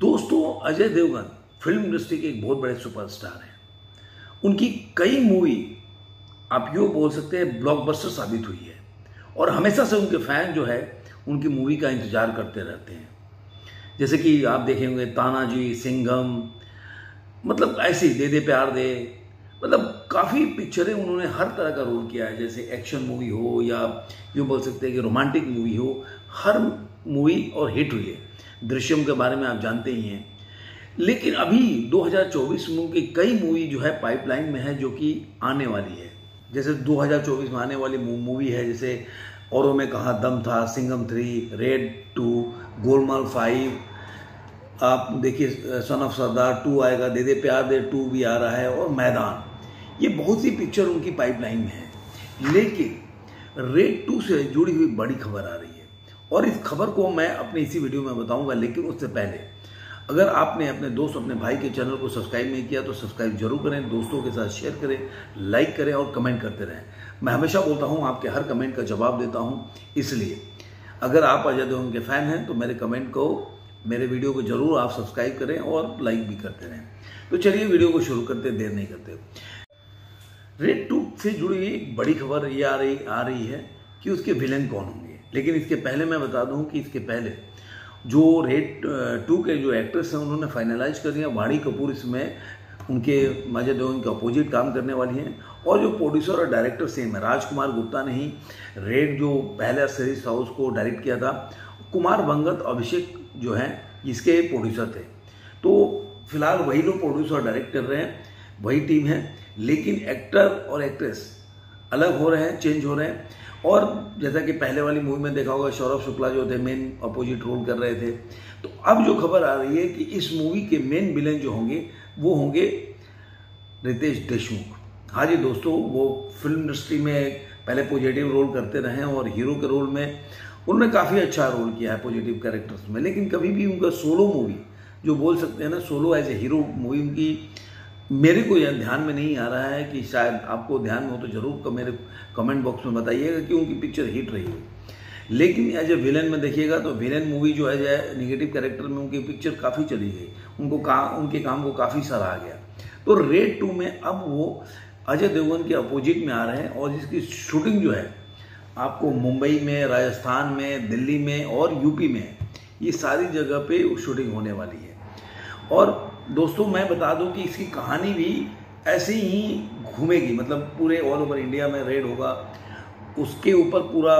दोस्तों, Ajay Devgan film industry के एक बहुत बड़े सुपरस्टार हैं। उनकी कई मूवी, आप यूँ बोल सकते हैं ब्लॉकबस्टर साबित हुई है। और हमेशा से उनके फ़ैन जो है, उनकी मूवी का इंतज़ार करते रहते हैं। जैसे कि आप देखे होंगे, तानाजी, सिंघम मतलब ऐसे दे दे प्यार दे। मतलब काफ़ी पिक्चरें उन्होंने हर तरह का रोल किया है, जैसे एक्शन मूवी हो या यूँ बोल सकते हैं कि रोमांटिक मूवी हो। हर मूवी और हिट हुई है। दृश्यम के बारे में आप जानते ही हैं। लेकिन अभी 2024 में की कई मूवी जो है पाइपलाइन में है जो कि आने वाली है। जैसे 2024 में आने वाली मूवी है जैसे औरों में कहा दम था Singham three, raid two, Golmaal five. आप देखिए सन ऑफ़ सरदार टू आएगा, दे दे प्यार, दे टू भी आ रहा है और मैदान। ये बहुत सी पिक्चर उनकी पाइपलाइन में है। लेकिन रेड टू से जुड़ी हुई बड़ी खबर आ रही है। और इस खबर को मैं अपने इसी वीडियो में बताऊँगा, लेकिन उससे पहले, अगर आपने अपने दोस्त, अपने भाई के चैनल को सब्सक्राइब नहीं किया तो सब्सक्राइब ज़रूर करें, दोस्तों के साथ शेयर करें, लाइक करें और कमेंट करते रहें। मैं हमेशा बोलता हूँ, आपके हर कमेंट का जवाब देता हूँ, इसलिए, अगर आप अजय देवगन के फ़ैन हैं तो मेरे कमेंट को, मेरे वीडियो को ज़रूर आप सब्सक्राइब करें और लाइक भी करते रहें। तो चलिए वीडियो को शुरू करते देर नहीं करते। रेड टू से जुड़ी हुई बड़ी खबर ये आ रही आ रही है कि उसके विलेन कौन होंगे। लेकिन इसके पहले मैं बता दूँ कि इसके पहले जो रेड टू के जो एक्ट्रेस हैं, उन्होंने फाइनलाइज कर दिया। वाणी कपूर इसमें उनके मज़े देवगन के अपोजिट काम करने वाली हैं। और जो प्रोड्यूसर और डायरेक्टर सेम है, राजकुमार गुप्ता ने ही रेड जो पहला सीरीज़ था, उसको डायरेक्ट किया था। कुमार भंगत, अभिषेक जो हैं, इसके प्रोड्यूसर थे। तो फ़िलहाल वही लोग प्रोड्यूसर डायरेक्ट कर रहे हैं, वही टीम है। लेकिन एक्टर और एक्ट्रेस अलग हो रहे हैं चेंज हो रहे हैं। और जैसा कि पहले वाली मूवी में देखा होगा, सौरभ शुक्ला जो थे मेन अपोजिट रोल कर रहे थे। तो अब जो खबर आ रही है कि इस मूवी के मेन विलेन जो होंगे, वो होंगे रितेश देशमुख। हाँ जी दोस्तों, वो फ़िल्म इंडस्ट्री में पहले पॉजिटिव रोल करते रहे और हीरो के रोल में उन्होंने काफ़ी अच्छा रोल किया है पॉजिटिव कैरेक्टर्स में। लेकिन कभी भी उनका सोलो मूवी जो बोल सकते हैं ना solo as a hero movie उनकी मेरे को यह ध्यान में नहीं आ रहा है कि शायद आपको ध्यान में हो तो ज़रूर मेरे कमेंट बॉक्स में बताइएगा कि उनकी पिक्चर हिट रही हो। लेकिन एज ए विलेन में देखिएगा तो विलेन मूवी जो है निगेटिव कैरेक्टर में उनकी पिक्चर काफ़ी चली गई। उनको काम उनके काम को काफ़ी सराहा गया। तो रेड टू में अब वो अजय देवगन के अपोजिट में आ रहे हैं और जिसकी शूटिंग जो है, आपको मुंबई में, राजस्थान में, दिल्ली में और यूपी में, ये सारी जगह पे शूटिंग होने वाली है। और दोस्तों, मैं बता दूँ कि इसकी कहानी भी ऐसे ही घूमेगी। मतलब पूरे ऑल ओवर इंडिया में रेड होगा। उसके ऊपर पूरा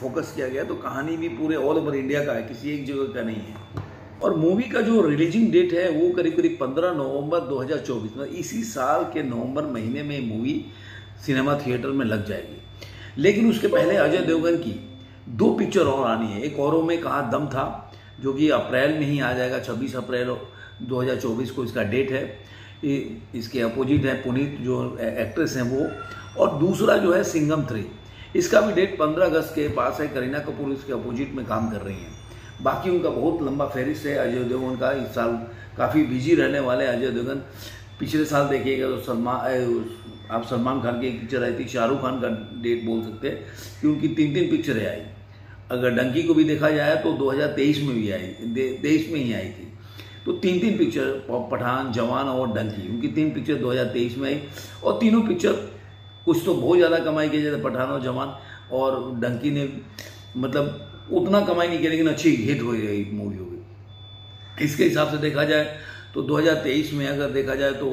फोकस किया गया तो कहानी भी पूरे ऑल ओवर इंडिया का है, किसी एक जगह का नहीं है। और मूवी का जो रिलीजिंग डेट है, वो करीब करीब 15 नवंबर 2024 मतलब इसी साल के नवंबर महीने में मूवी सिनेमा थिएटर में लग जाएगी। लेकिन उसके पहले अजय देवगन की दो पिक्चर और आनी है। एक औरों में कहा दम था, जो कि अप्रैल में ही आ जाएगा 26 अप्रैल 2024 को इसका डेट है। इसके अपोजिट है पुनीत जो एक्ट्रेस हैं वो, और दूसरा जो है सिंगम थ्री। इसका भी डेट 15 अगस्त के पास है। करीना कपूर इसके अपोजिट में काम कर रही हैं। बाकी उनका बहुत लंबा फहरिस्त है अजय देवगन का। इस साल काफ़ी बिज़ी रहने वाले अजय देवगन। पिछले साल देखिएगा तो सलमान आप सलमान खान की एक पिक्चर आई थी। शाहरुख खान का डेट बोल सकते हैं कि उनकी तीन तीन पिक्चरें आई। अगर डंकी को भी देखा जाए तो 2023 में भी आई तेईस में ही आई थी। तो तीन तीन पिक्चर पठान, जवान और डंकी, उनकी तीन पिक्चर 2023 में आई। और तीनों पिक्चर कुछ तो बहुत ज़्यादा कमाई की, जैसे पठान और जवान। और डंकी ने मतलब उतना कमाई नहीं किया लेकिन अच्छी हिट हो गई मूवी हो गई। इसके हिसाब से देखा जाए तो 2023 में अगर देखा जाए तो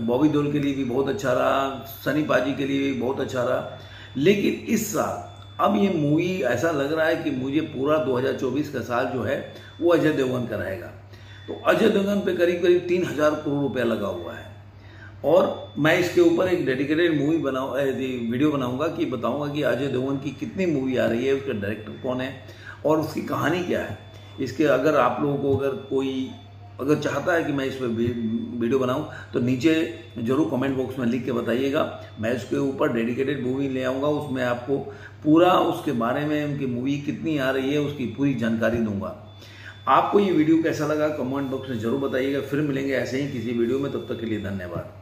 बॉबी दोल के लिए भी बहुत अच्छा रहा, सनी पाजी के लिए भी बहुत अच्छा रहा। लेकिन इस साल, अब ये मूवी ऐसा लग रहा है कि मुझे पूरा 2024 का साल जो है, वो अजय देवगन का रहेगा। तो अजय देवगन पे करीब करीब तीन हज़ार करोड़ रुपया लगा हुआ है। और मैं इसके ऊपर एक डेडिकेटेड मूवी बनाऊ वीडियो बनाऊँगा कि बताऊँगा कि अजय देवगन की कितनी मूवी आ रही है, उसका डायरेक्टर कौन है और उसकी कहानी क्या है। इसके अगर आप लोगों को अगर कोई, अगर चाहता है कि मैं इस पर वीडियो बनाऊँ तो नीचे ज़रूर कमेंट बॉक्स में लिख के बताइएगा। मैं इसके ऊपर डेडिकेटेड मूवी ले आऊँगा, उसमें आपको पूरा उसके बारे में, उनकी मूवी कितनी आ रही है, उसकी पूरी जानकारी दूँगा। आपको ये वीडियो कैसा लगा? कमेंट बॉक्स में ज़रूर बताइएगा। फिर मिलेंगे ऐसे ही किसी वीडियो में। तब तक के लिए धन्यवाद।